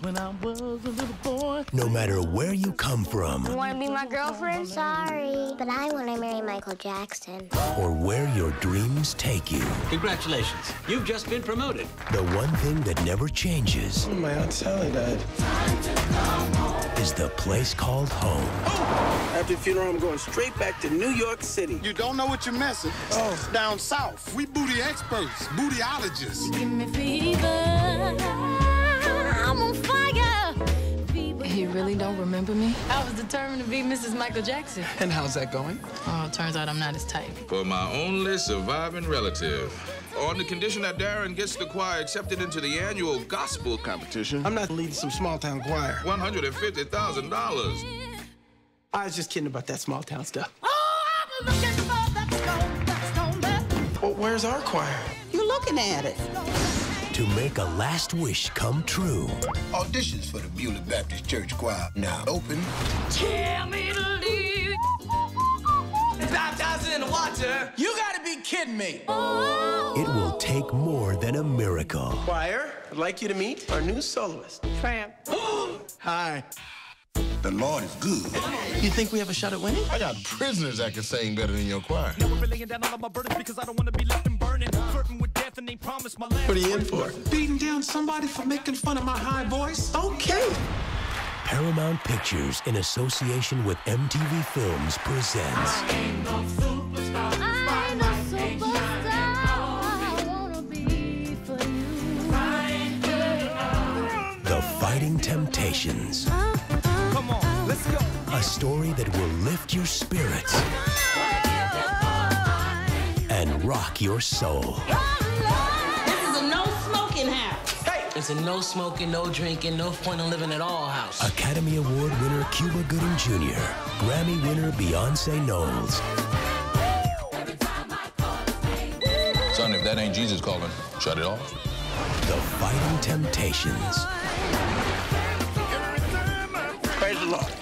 when I was a little boy. No matter where you come from You want to be my girlfriend? Sorry, but I want to marry Michael Jackson. or where your dreams take you, Congratulations. You've just been promoted. the one thing that never changes oh, My Aunt Sally died. is the place called home. Oh, after the funeral, I'm going straight back to New York City. You don't know what you're missing. Oh, down south. We booty experts, bootyologists. Give me fever. He really don't remember me? I was determined to be Mrs. Michael Jackson. And how's that going? Oh, turns out I'm not his type. For my only surviving relative. On the condition that Darren gets the choir accepted into the annual gospel competition. I'm not leading some small town choir. $150,000. I was just kidding about that small town stuff. Oh, I'm looking for that stone, that stone, that Well, where's our choir? You're looking at it? To make a last wish come true, Auditions for the Beulah Baptist Church Choir now open. Tell me to leave. Baptized in the water? You gotta be kidding me. it will take more than a miracle. Choir, I'd like you to meet our new soloist. Tramp. Hi. The Lord is good. You think we have a shot at winning? I got prisoners that can sing better than your choir. What are you in for? Beating down somebody for making fun of my high voice? Okay. Paramount Pictures, in association with MTV Films, presents I'm a superstar. I wanna be for you. The Fighting Temptations. Uh-uh. Come on, let's go. A story that will lift your spirits and rock your soul. This is a no smoking house. It's a no smoking, no drinking, no point in living at all house. Academy Award winner Cuba Gooding Jr., Grammy winner Beyonce Knowles, Son, if that ain't Jesus calling, shut it off. The Fighting Temptations. Praise the Lord.